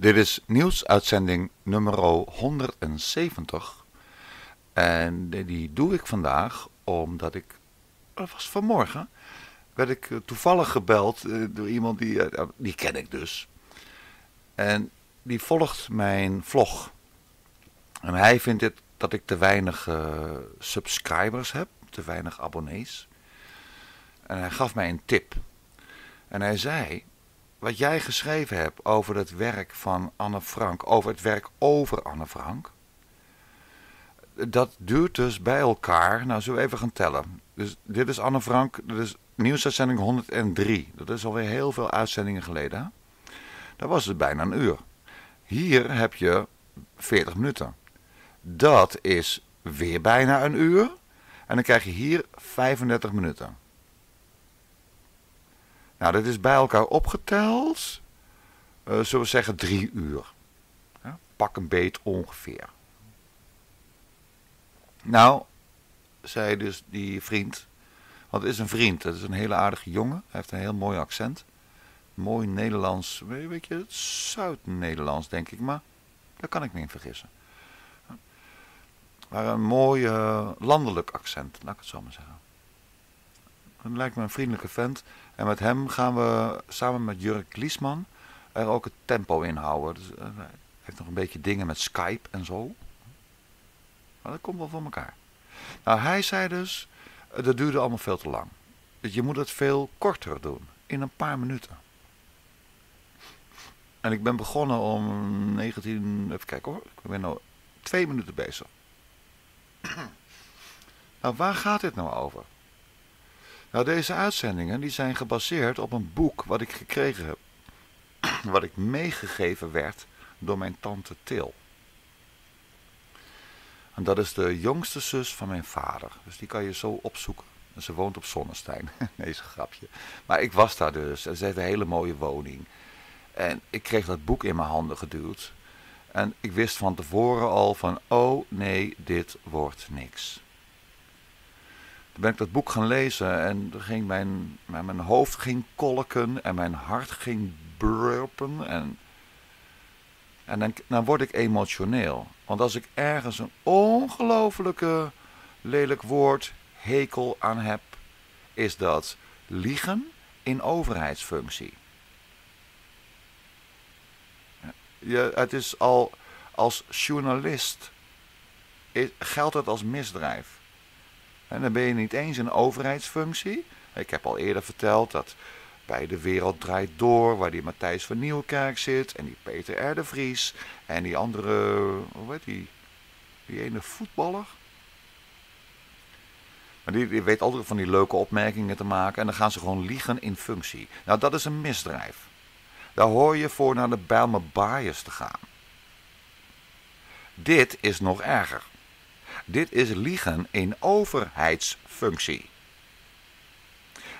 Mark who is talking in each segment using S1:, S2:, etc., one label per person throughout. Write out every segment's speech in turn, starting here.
S1: Dit is nieuwsuitzending nummer 170. En die doe ik vandaag omdat ik, dat was vanmorgen, werd ik eh, toevallig gebeld eh, door iemand die, eh, die ken ik dus. En die volgt mijn vlog. En hij vindt het dat ik te weinig subscribers heb, te weinig abonnees. En hij gaf mij een tip. En hij zei, wat jij geschreven hebt over het werk van Anne Frank, over het werk over Anne Frank, dat duurt dus bij elkaar, nou zullen we even gaan tellen. Dus dit is Anne Frank, dit is nieuwsuitzending 103. Dat is alweer heel veel uitzendingen geleden. Dat was het bijna een uur. Hier heb je 40 minuten. Dat is weer bijna een uur. En dan krijg je hier 35 minuten. Nou, dat is bij elkaar opgeteld, uh, zullen we zeggen drie uur. Ja, pak een beet ongeveer. Nou, zei dus die vriend, want het is een vriend, het is een hele aardige jongen, hij heeft een heel mooi accent. Mooi Nederlands, weet je, Zuid-Nederlands denk ik, maar daar kan ik me in vergissen. Maar een mooi uh, landelijk accent, laat ik het zo maar zeggen. Het lijkt me een vriendelijke vent. En met hem gaan we samen met Jurk Liesman er ook het tempo in houden. Dus, uh, hij heeft nog een beetje dingen met Skype en zo. Maar dat komt wel voor elkaar. Nou, hij zei dus, uh, dat duurde allemaal veel te lang. Dus je moet het veel korter doen. In een paar minuten. En ik ben begonnen om 19... Even kijken hoor. Ik ben nu twee minuten bezig. nou, waar gaat dit nou over? Nou, deze uitzendingen die zijn gebaseerd op een boek wat ik gekregen heb. Wat ik meegegeven werd door mijn tante Til. En dat is de jongste zus van mijn vader. Dus die kan je zo opzoeken. En ze woont op Zonnestein. nee, is een grapje. Maar ik was daar dus. En ze heeft een hele mooie woning. En ik kreeg dat boek in mijn handen geduwd. En ik wist van tevoren al van, oh nee, dit wordt niks ben ik dat boek gaan lezen en ging mijn, mijn hoofd ging kolken en mijn hart ging burpen. En, en dan, dan word ik emotioneel. Want als ik ergens een ongelofelijke lelijk woord hekel aan heb, is dat liegen in overheidsfunctie. Je, het is al als journalist geldt het als misdrijf. En dan ben je niet eens een overheidsfunctie. Ik heb al eerder verteld dat bij De Wereld Draait Door, waar die Matthijs van Nieuwkerk zit, en die Peter R. Vries, en die andere, hoe heet die, die ene voetballer. Maar die, die weet altijd van die leuke opmerkingen te maken en dan gaan ze gewoon liegen in functie. Nou, dat is een misdrijf. Daar hoor je voor naar de Bijlmer Bias te gaan. Dit is nog erger. Dit is liegen in overheidsfunctie.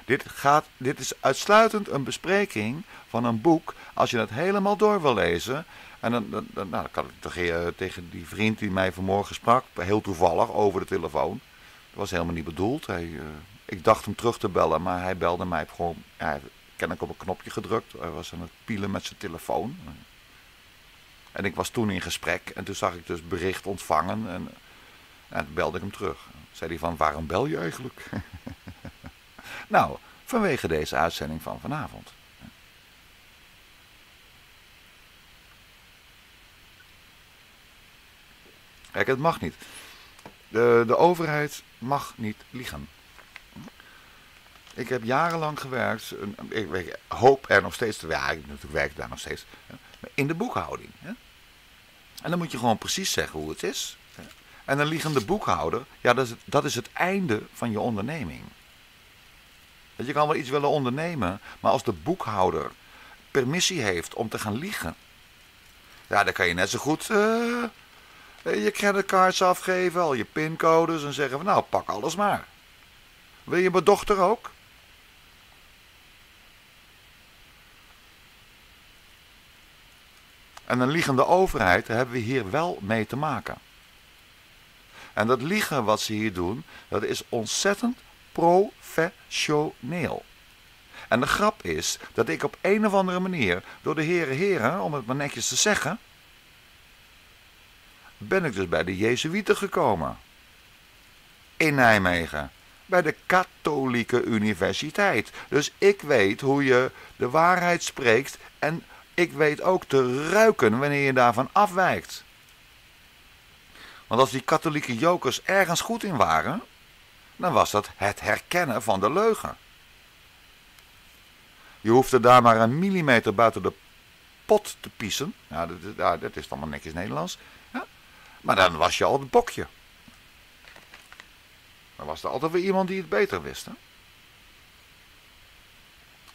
S1: Dit, gaat, dit is uitsluitend een bespreking van een boek. Als je dat helemaal door wil lezen. En dan, nou, kan ik tegen, tegen die vriend die mij vanmorgen sprak. Heel toevallig over de telefoon. Dat was helemaal niet bedoeld. Hij, uh, ik dacht hem terug te bellen. Maar hij belde mij gewoon. Ja, ik op een knopje gedrukt. Hij was aan het pielen met zijn telefoon. En ik was toen in gesprek. En toen zag ik dus bericht ontvangen. En en toen belde ik hem terug. Zei hij van, waarom bel je eigenlijk? nou, vanwege deze uitzending van vanavond. Kijk, het mag niet. De, de overheid mag niet liegen. Ik heb jarenlang gewerkt, ik, hoop er nog steeds te werken, natuurlijk werk ik daar nog steeds, in de boekhouding. En dan moet je gewoon precies zeggen hoe het is. En een liegende boekhouder, ja, dat is, het, dat is het einde van je onderneming. je kan wel iets willen ondernemen, maar als de boekhouder permissie heeft om te gaan liegen, ja, dan kan je net zo goed uh, je creditcards afgeven, al je pincodes en zeggen van nou, pak alles maar. Wil je mijn dochter ook? En een liegende overheid, hebben we hier wel mee te maken. En dat liegen wat ze hier doen, dat is ontzettend professioneel. En de grap is dat ik op een of andere manier, door de heren heren, om het maar netjes te zeggen, ben ik dus bij de Jezuïeten gekomen. In Nijmegen. Bij de katholieke universiteit. Dus ik weet hoe je de waarheid spreekt en ik weet ook te ruiken wanneer je daarvan afwijkt. Want als die katholieke jokers ergens goed in waren, dan was dat het herkennen van de leugen. Je hoefde daar maar een millimeter buiten de pot te piezen. Ja, dat, dat is maar netjes Nederlands. Ja. Maar dan was je al het bokje. Dan was er altijd weer iemand die het beter wist. Hè?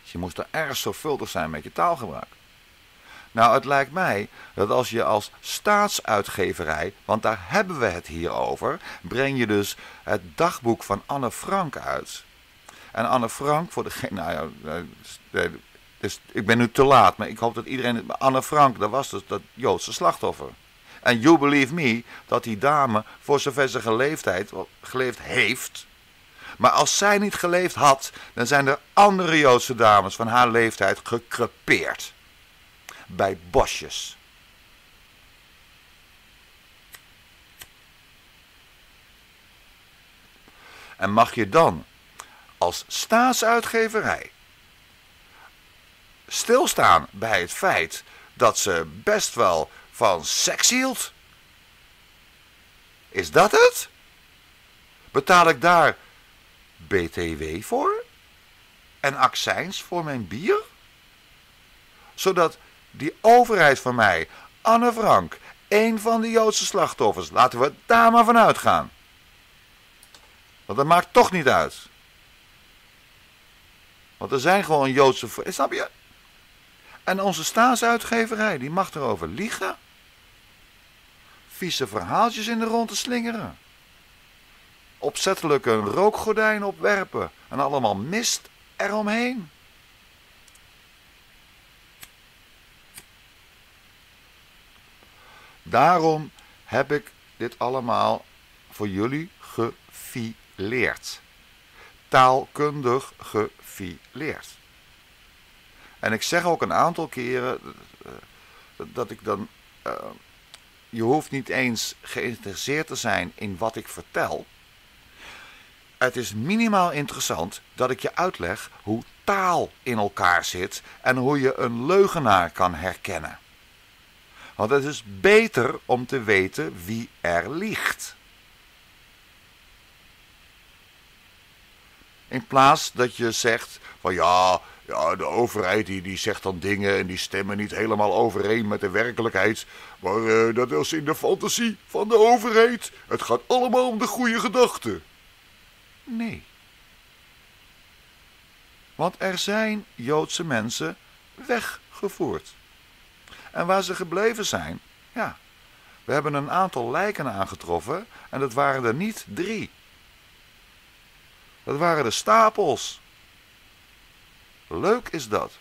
S1: Dus je moest er erg zorgvuldig zijn met je taalgebruik. Nou, het lijkt mij dat als je als staatsuitgeverij, want daar hebben we het hier over, breng je dus het dagboek van Anne Frank uit. En Anne Frank, voor degene, nou ja, dus ik ben nu te laat, maar ik hoop dat iedereen, Anne Frank, dat was dus dat Joodse slachtoffer. En you believe me, dat die dame, voor zover ze geleefdheid, geleefd heeft, maar als zij niet geleefd had, dan zijn er andere Joodse dames van haar leeftijd gekrepeerd bij bosjes. En mag je dan als staatsuitgeverij stilstaan bij het feit dat ze best wel van seks hield? Is dat het? Betaal ik daar BTW voor? En accijns voor mijn bier? Zodat die overheid van mij, Anne Frank, een van de Joodse slachtoffers, laten we daar maar van uitgaan. Want dat maakt toch niet uit. Want er zijn gewoon Joodse... Snap je? En onze staatsuitgeverij, die mag erover liegen. Vieze verhaaltjes in de ronde slingeren. Opzettelijk een rookgordijn opwerpen. En allemaal mist eromheen. Daarom heb ik dit allemaal voor jullie gefileerd. Taalkundig gefileerd. En ik zeg ook een aantal keren eh, dat ik dan. Uh, je hoeft niet eens geïnteresseerd te zijn in wat ik vertel. Het is minimaal interessant dat ik je uitleg hoe taal in elkaar zit en hoe je een leugenaar kan herkennen. Want het is beter om te weten wie er liegt. In plaats dat je zegt van ja, ja de overheid die, die zegt dan dingen en die stemmen niet helemaal overeen met de werkelijkheid. Maar uh, dat is in de fantasie van de overheid. Het gaat allemaal om de goede gedachten. Nee. Want er zijn Joodse mensen weggevoerd. En waar ze gebleven zijn, ja, we hebben een aantal lijken aangetroffen en dat waren er niet drie. Dat waren de stapels. Leuk is dat.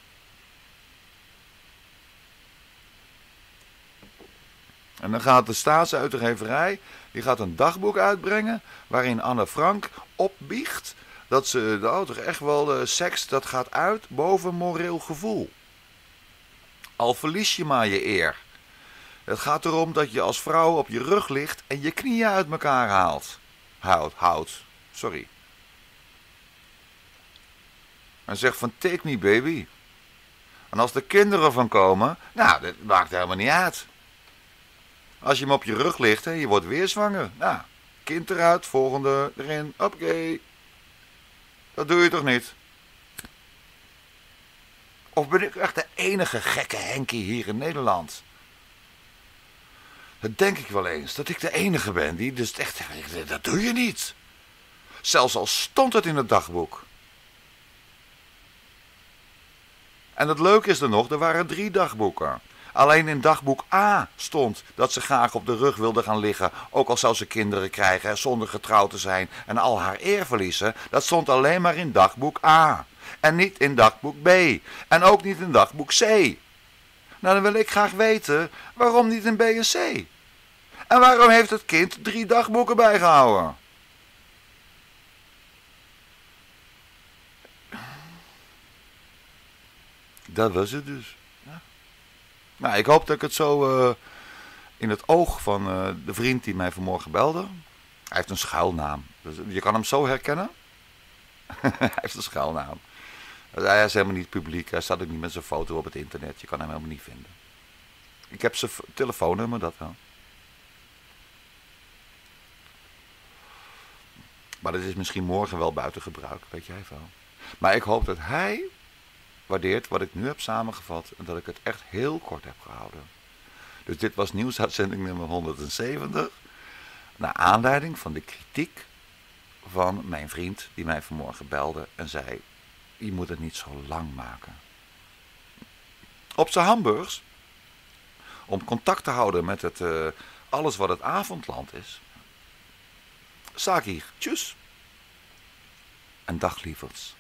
S1: En dan gaat de staatsuitgeverij, die gaat een dagboek uitbrengen waarin Anne Frank opbiecht dat ze, nou toch echt wel, de seks, dat gaat uit boven moreel gevoel. Al verlies je maar je eer. Het gaat erom dat je als vrouw op je rug ligt en je knieën uit elkaar haalt. Houd, houd. Sorry. En zegt van take me baby. En als er kinderen van komen, nou, dat maakt helemaal niet uit. Als je hem op je rug ligt en je wordt weer zwanger. Nou, kind eruit, volgende erin, oké. Dat doe je toch niet? Of ben ik echt de enige gekke Henkie hier in Nederland? Dat denk ik wel eens, dat ik de enige ben die dus echt... Dat doe je niet. Zelfs al stond het in het dagboek. En het leuke is er nog, er waren drie dagboeken. Alleen in dagboek A stond dat ze graag op de rug wilde gaan liggen, ook al zou ze kinderen krijgen zonder getrouwd te zijn en al haar eer verliezen. Dat stond alleen maar in dagboek A. En niet in dagboek B. En ook niet in dagboek C. Nou, dan wil ik graag weten, waarom niet in B en C? En waarom heeft het kind drie dagboeken bijgehouden? Dat was het dus. Ja. Nou, ik hoop dat ik het zo eh, in het oog van eh, de vriend die mij vanmorgen belde. Hij heeft een schuilnaam. Dus je kan hem zo herkennen. hij heeft een schuilnaam. Hij is helemaal niet publiek. Hij staat ook niet met zijn foto op het internet. Je kan hem helemaal niet vinden. Ik heb zijn telefoonnummer, dat wel. Maar dat is misschien morgen wel buiten gebruik, weet jij wel. Maar ik hoop dat hij waardeert wat ik nu heb samengevat en dat ik het echt heel kort heb gehouden. Dus dit was nieuwsuitzending nummer 170. Naar aanleiding van de kritiek van mijn vriend die mij vanmorgen belde en zei: Je moet het niet zo lang maken. Op zijn hamburgers, om contact te houden met het, uh, alles wat het avondland is. Saki, tjus. En dag lieverds.